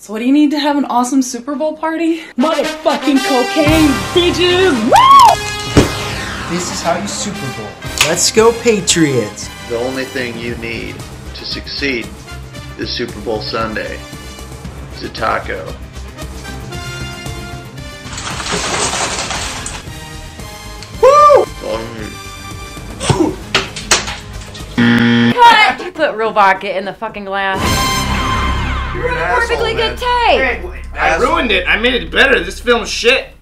So what do you need to have an awesome Super Bowl party? Motherfucking cocaine, bitches! Woo! This is how you Super Bowl. Let's go Patriots. The only thing you need to succeed this Super Bowl Sunday is a taco. Woo! Cut! Put real vodka in the fucking glass. You're Perfectly good tape. I ruined it. I made it better. This film's shit.